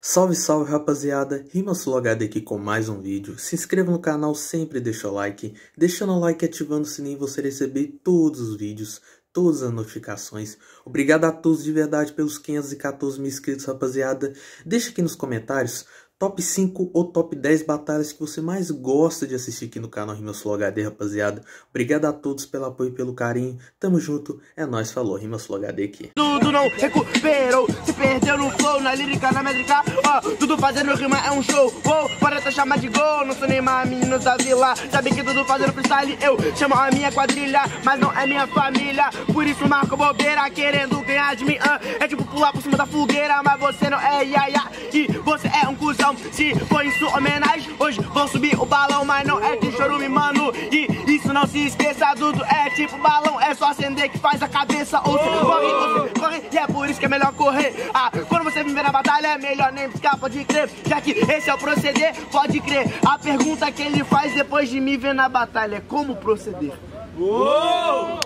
Salve, salve rapaziada, Rimas Logado aqui com mais um vídeo. Se inscreva no canal, sempre deixa o like. Deixando o like e ativando o sininho você receber todos os vídeos, todas as notificações. Obrigado a todos de verdade pelos 514 mil inscritos, rapaziada. Deixa aqui nos comentários top 5 ou top 10 batalhas que você mais gosta de assistir aqui no canal Rimas Flow HD, rapaziada. Obrigado a todos pelo apoio e pelo carinho. Tamo junto, é nóis, falou, Rimas Flow HD aqui. Tudo não recuperou, se perdeu no flow, na lírica, na métrica, ó, tudo fazendo rima é um show, uou, para até chamar de gol, não sou Neymar, menino da vila, sabe que tudo fazendo freestyle, eu chamo a minha quadrilha, mas não é minha família, por isso marco bobeira, querendo ganhar de mim, ah, é tipo pular por cima da fogueira, mas você não é iaia, e você é um cuzão, se foi em sua homenagem, hoje vou subir o balão, mas não é de chorume, mano. E isso não se esqueça, tudo é tipo balão, é só acender que faz a cabeça. Ou você corre, você corre, e é por isso que é melhor correr. Ah, quando você viver na batalha, é melhor nem ficar, pode crer. Já que esse é o proceder, pode crer. A pergunta que ele faz depois de me ver na batalha é como proceder. Uou!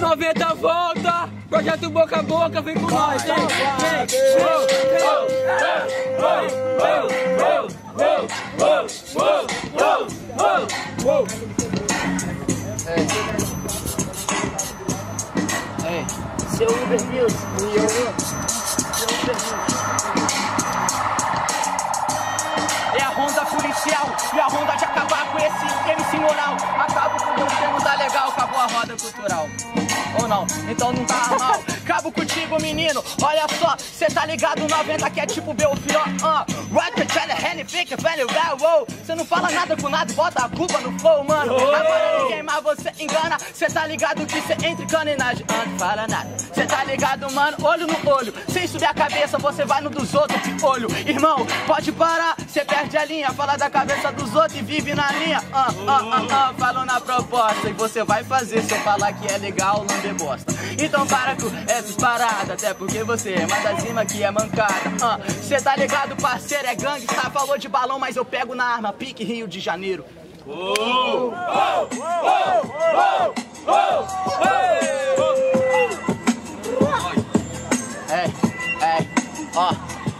90 volta! Projeto boca a boca, vem com nós! Vem, vem! É, seu Uber News, seu Uber News. E a ronda de acabar com esse MC moral. Acabo com você, não tá legal, acabou a roda cultural. Ou não? Então não tá mal. Cabo contigo, menino. Olha só, cê tá ligado 90 que é tipo Belfior. Uh. Rocket, tell Henry, fica velho, wow. Cê não fala nada com nada, bota a culpa no flow, mano. Agora ninguém mais você engana. Cê tá ligado que cê entre caninagem. Ah, não fala nada. Cê tá ligado, mano, olho no olho. Sem subir a cabeça, você vai no dos outros. Olho, irmão, pode parar. Cê perde a linha, fala da cabeça dos outros e vive na linha. Ah, ah, ah, ah, falou na proposta. E você vai fazer se eu falar que é legal, não dê bosta. Então para com essas paradas, até porque você é mais acima que é mancada. Ah, cê tá ligado, parceiro, é gangsta. Falou de balão, mas eu pego na arma, pique Rio de Janeiro. É, é, ó,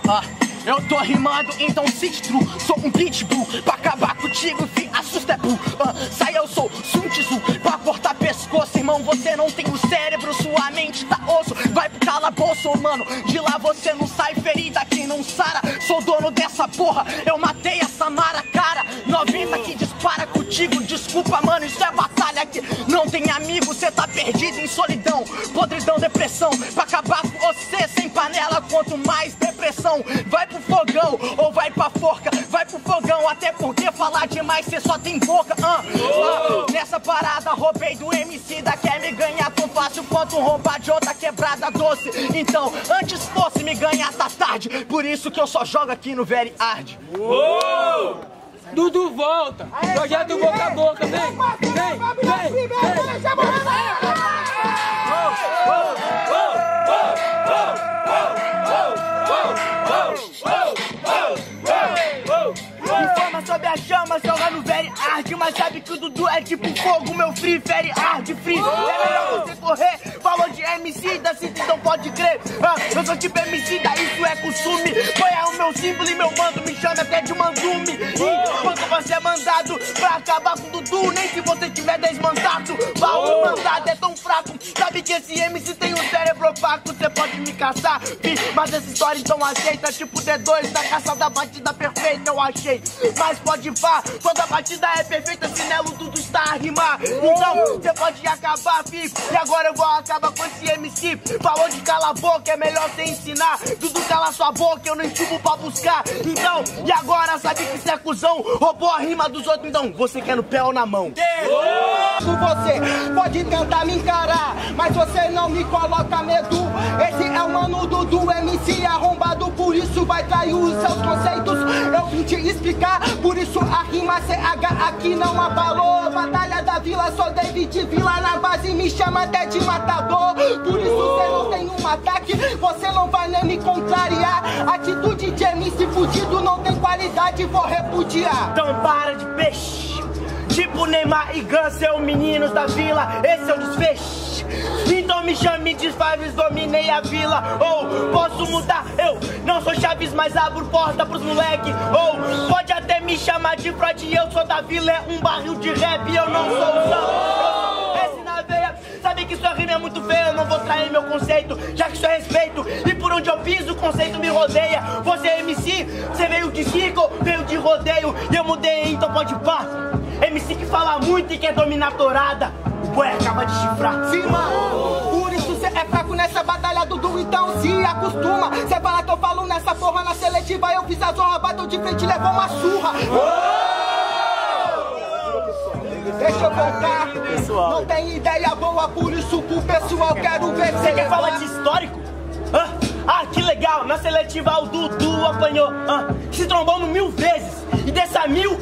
ó. Eu tô rimando, então se true. Sou um pitbull pra acabar contigo, fi, assusta é bull. Ah, sai, eu sou Sun Tzu pra cortar pescoço, irmão. Você não tem o cérebro, sua mente tá osso. Vai pro calabouço, mano. De lá você não sai ferida, quem não sara. Sou dono dessa porra, eu matei essa mara, cara. 90 que dispara contigo, desculpa, mano. Isso é batalha aqui. Não tem amigo, cê tá perdido em solidão. Podridão, depressão. Pra acabar com você sem panela, quanto mais depressão. Vai pro fogão ou vai pra forca. Vai pro fogão, até porque falar demais cê só tem boca. ah. Ah, nessa parada, roubei do MC da quer me ganhar tão fácil quanto roubar de outra quebrada doce. Então, antes fosse me ganhar, tá tarde. Por isso que eu só jogo aqui no Very Hard. Dudu volta! Projeto boca a boca, vem! Vem, vem, vem! Informa sobre a chama, joga no very hard Mas sabe que o Dudu é tipo fogo, meu free, very hard free pode crer. Ah, Eu sou tipo MC, da isso é costume é o meu símbolo e meu mando me chama até de mandume E quando você é mandado pra acabar com Dudu Nem se você tiver desmandado Baú mandado é tão fraco. Sabe que esse MC tem um cérebro opaco Você pode me caçar, fi, mas essa história então aceita. Tipo D2 da caça da batida perfeita eu achei. Mas pode vá, quando a batida é perfeita Sinelo tudo está a rimar. Então você pode acabar, fi. E agora eu vou acabar com esse MC Falou de cala a boca, é melhor você ensinar Dudu cala sua boca, eu não entubo pra buscar Então, e agora sabe que você é cuzão Roubou a rima dos outros, então você quer no pé ou na mão Com você pode tentar me encarar, mas você não me coloca medo. Esse é o mano Dudu, MC arrombado, por isso vai trair os seus conceitos. Eu vim te explicar, por isso a rima CH aqui não abalou. Vila, sou David Vila na base, me chama até de matador. Por isso você não tem um ataque, você não vai nem me contrariar. Atitude de MC fudido não tem qualidade, vou repudiar. Então para de peixe Tipo Neymar e Gun, seu meninos da vila Esse é o desfecho Então me chame de Faves, dominei a vila. Ou posso mudar, eu não sou Chaves, mas abro porta pros moleque. Ou pode até me chamar de Freud, eu sou da vila, é um barril de rap, eu não sou o. S na veia, sabe que sua rima é muito feia, eu não vou trair meu conceito, já que isso é respeito. E por onde eu piso, o conceito me rodeia. Você é MC, você veio de circo, veio de rodeio, e eu mudei, então pode pá. MC que fala muito e quer dominar a torada. O boi acaba de chifrar. Sim, mano. Por isso cê é fraco nessa batalha, Dudu, então se acostuma. Cê fala que eu falo nessa porra na seletiva, eu fiz a zorra, bateu de frente e levou uma surra. Deixa eu voltar. Não tem ideia boa, por isso pro pessoal quero ver Você quer falar de histórico? Hã? Ah, que legal! Na seletiva o Dudu apanhou. Hã? Se trombamos mil vezes. E dessa mil,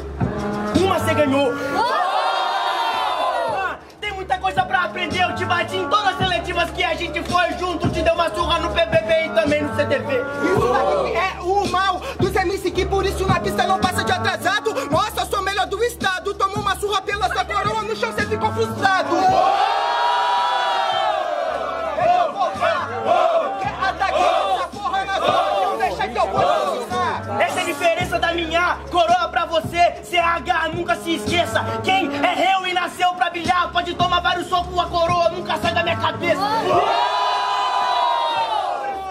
você ganhou. Ah, tem muita coisa pra aprender. Eu te bati em todas as seletivas que a gente foi junto. Te deu uma surra no PBB e também no CTV. Isso aqui é o mal dos MC que por isso na pista não passa de atrasado. Nossa, eu sou melhor do estado. Tomou uma surra pela sua coroa no chão, cê ficou frustrado. Essa é a diferença da minha coroa você. CH, nunca se esqueça. Quem é réu e nasceu pra brilhar pode tomar vários socos, a coroa nunca sai da minha cabeça.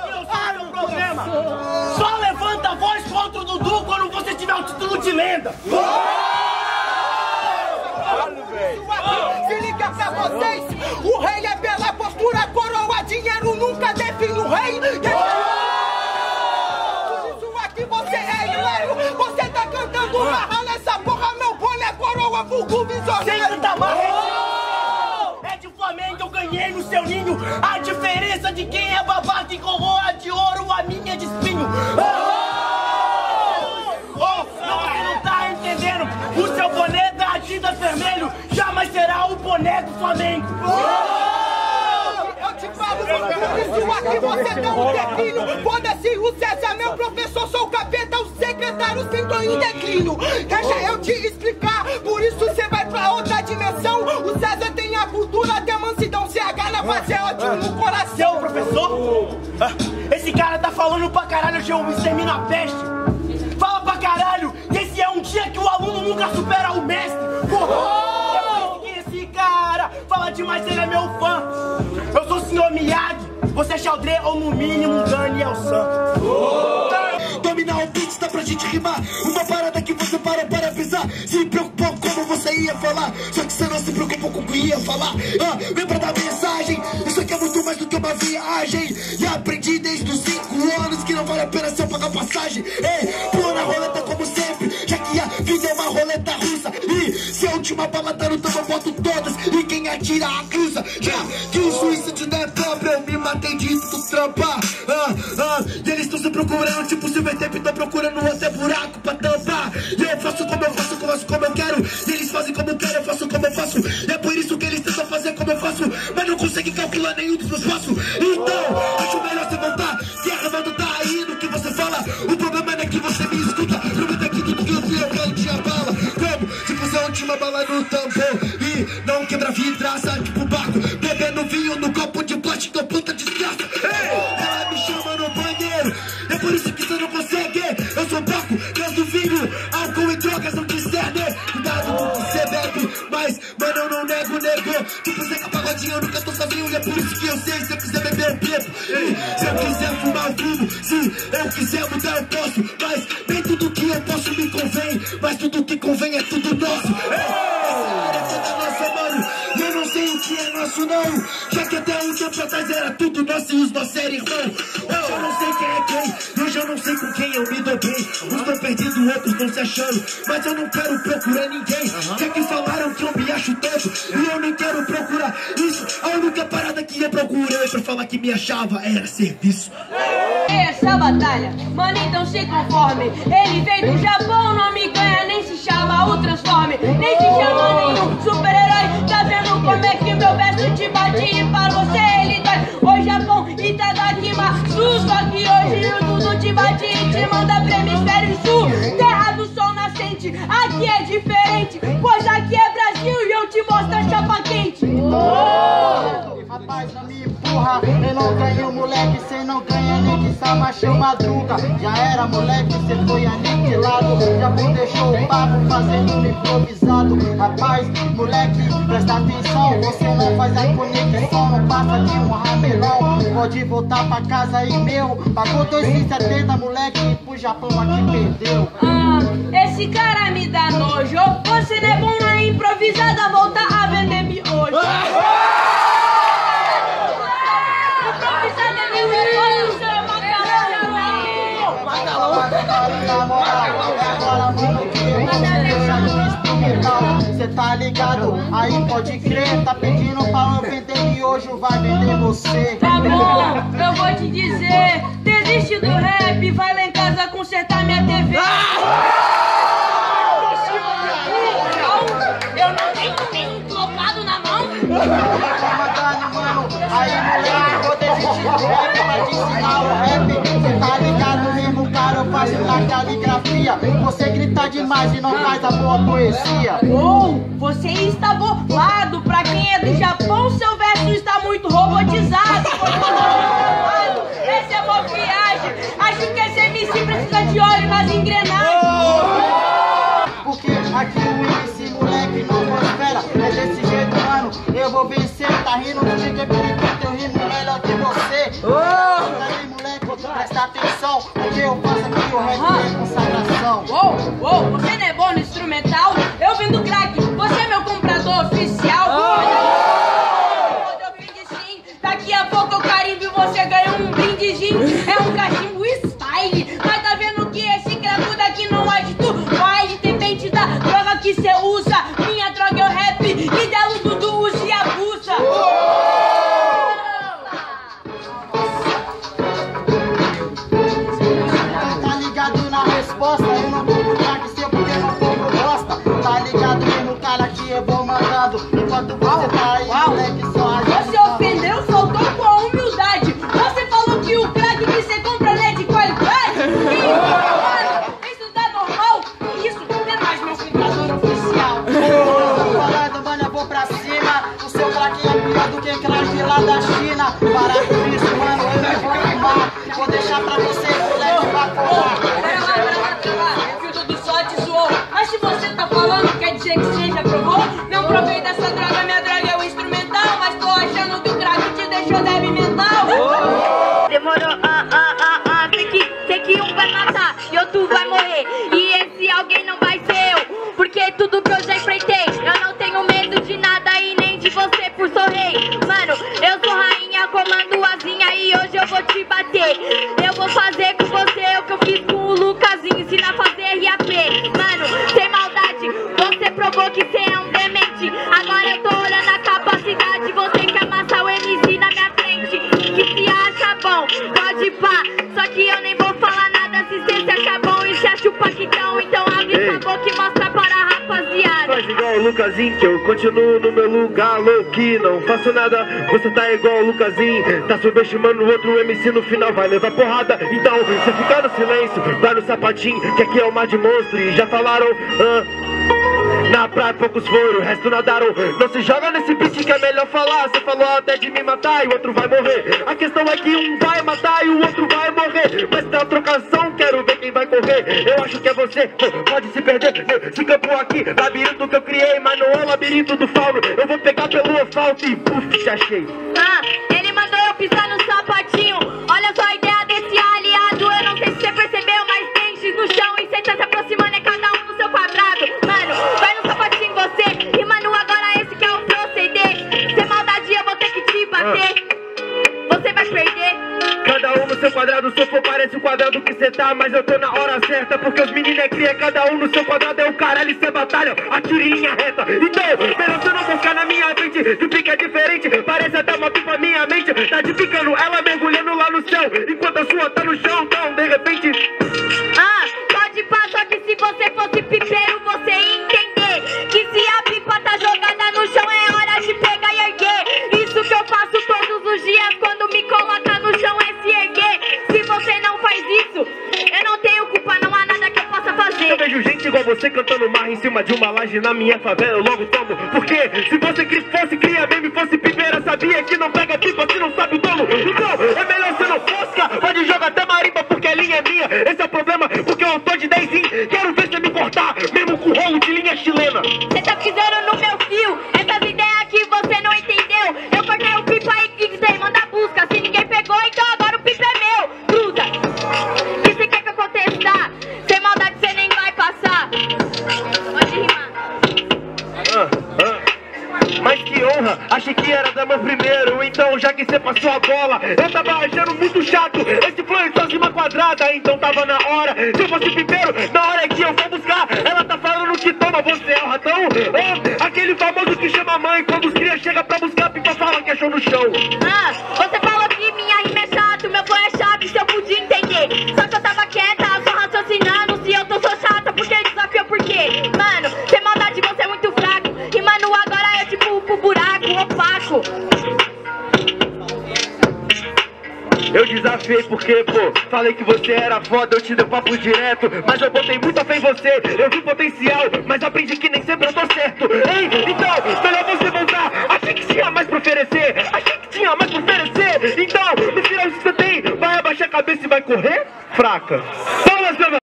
Eu sei o problema. Só levanta a voz contra o Dudu quando você tiver o título de lenda. Se liga pra vocês, o rei é pela postura, coroa, dinheiro nunca define o rei. Boné é coroa, vulgo Sem visionário. tanta marra. É de Flamengo, eu ganhei no seu ninho. A diferença de quem é babaca e coroa de ouro, a minha é de espinho. Oh, não, você não tá entendendo. O seu boné da Adidas vermelho jamais será o boné do Flamengo. Eu te falo, por isso aqui você tem um declínio. Foda-se o César, meu professor, sou o capeta, o secretário sentou em declínio. Deixa eu te explicar, por isso você vai pra outra dimensão. O César tem a cultura, tem a mansidão, CH na base é ótimo no coração. professor? Ah, Esse cara tá falando pra caralho, hoje eu extermino a peste. Fala pra caralho, e esse é um dia que o aluno nunca supera o mestre. Porra! É por isso que esse cara fala demais, ele é meu fã. Eu sou o senhor Miyagi, você é Xaldré ou no mínimo Daniel San. Dominar o beat dá pra gente rimar Uma parada que você parou para pisar Se preocupou como você ia falar. Só que você não se preocupou com o que ia falar. Ah, Lembra da mensagem? Isso aqui é muito mais do que uma viagem. E aprendi desde os 5 anos Que não vale a pena se eu pagar passagem. Ei, pula na roleta como sempre. Já que a vida é uma roleta russa. E se a última bala tá no tambo eu boto todas. E quem atira acusa. Já que o suicídio não é próprio Eu me matei tu trampa. Ah, ah, E eles estão se procurando Tipo Silver Tape, tô procurando até buraco vidraça tipo barco. Bebendo vinho no copo de plástico, eu puta desgraça. Ei, ela me chama no banheiro É por isso que você não consegue. Eu sou Deus do vinho Álcool e drogas não discernem Cuidado com o que você bebe Mas, mano, eu não nego, nego. Tipo, Zeca Pagodinho, eu nunca tô sozinho E é por isso que eu sei, se eu quiser beber, eu bebo. Ei, Se eu quiser fumar, eu fumo. Se eu quiser mudar, eu posso. Mas, nem tudo que eu posso me convém. Mas tudo que convém é tudo nosso é nosso, não Já que até um tempo atrás era tudo nosso E os nossos eram irmão. Hoje eu não sei quem é quem Hoje eu não sei com quem eu me dou bem Uns estão perdidos, outros estão se achando. Mas eu não quero procurar ninguém. Já que falaram que eu me acho todo E eu nem quero procurar isso. A única parada que eu procurei Pra falar que me achava era serviço. Essa batalha, mano, então se conforme. Ele veio do Japão, não me ganha, nem se chama o Transforme, nem se chama nenhum super-herói. Tá vendo como é que machão madruga. Já era moleque, cê foi aniquilado. Já me deixou o papo fazendo um improvisado. Rapaz, moleque, presta atenção, você não faz a conexão, não passa de um ramelão. Pode voltar pra casa aí, meu. Pagou 270, moleque, pro Japão aqui perdeu. Ah, esse cara me dá nojo. Você não é bom na improvisada, voltar a vender miojo. Improvisada Cê tá ligado? Aí pode crer, tá pedindo pra eu vender e hoje vai vender você. Tá bom, eu vou te dizer. Desiste do rap, vai lá em casa consertar minha TV. Eu não tenho nenhum trocado na mão. Você grita demais e não faz a boa poesia. Ou você está bolado. Pra quem é do Japão, seu verso está muito robotizado. Você não é bom no instrumental? Eu vim do crack, você é meu comprador oficial. Quando eu sim, daqui a pouco eu carimbo e você ganha um brindezinho. É um cachimbo pode pá. Só que eu nem vou falar nada se cê se acha bom e se acha o paquitão. Então abre Ei. sua boca e mostra para a rapaziada. Faz igual o Lucasinho, que eu continuo no meu lugar louco não faço nada. Você tá igual o Lucasinho, tá subestimando o outro MC no final, vai levar porrada. Então, você ficar no silêncio, vai no sapatinho, que aqui é o mar de monstro. E já falaram, ah, na praia poucos foram, o resto nadaram. Não se joga nesse beat que é melhor falar. Você falou até de me matar e o outro vai morrer. A questão é que um vai matar e o outro vai morrer. Mas na trocação, quero ver quem vai correr. Eu acho que é você, pode se perder. Esse campo aqui, labirinto que eu criei, mas não é o labirinto do fauno. Eu vou pegar pelo asfalto e puf, te achei. Ah, ele mandou eu pisar no sapatinho. Seu quadrado, se eu for parece o quadrado que cê tá Mas eu tô na hora certa, porque os meninos é cria Cada um no seu quadrado é o caralho e cê batalha Atire em linha reta. Então, melhor você não buscar na minha frente Se pica é diferente, parece até uma pipa minha mente Tá de picando, ela mergulhando lá no céu Enquanto a sua tá no chão, então de repente Ah, pode só que se você fosse pipeiro, você ia entender Que se a pipa tá jogada no chão, é hora de pegar e erguer. Isso que eu faço todos os dias quando me coloca você cantando marra em cima de uma laje na minha favela, eu logo tomo. Porque se você fosse cria mesmo e fosse pipeira, sabia que não pega pipa se não sabe o dono. Então, é melhor você não fosca. Pode jogar até marimba porque a linha é minha. Esse é o problema, porque eu tô de 10 Quero ver você me cortar, mesmo com rolo de linha chilena. Cê tá pisando no meu fio, que você passou a bola. Eu tava achando muito chato Esse flow só de uma quadrada. Então tava na hora, se eu fosse pipeiro Na hora que eu vou buscar Ela tá falando que toma, você é o ratão. Oh, Aquele famoso que chama mãe Quando os cria chega pra buscar Pipa fala que achou no chão. Ah, você falou que minha rima é chata, meu flow é chato, se eu podia entender. Desafiei porque, pô, falei que você era foda, eu te dei papo direto. Mas eu botei muita fé em você, eu vi potencial Mas aprendi que nem sempre eu tô certo. Ei, então, melhor você voltar Achei que tinha mais pra oferecer, achei que tinha mais pra oferecer. Então, no final que você tem, vai abaixar a cabeça e vai correr? Fraca. Palmas,